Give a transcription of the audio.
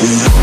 Ooh.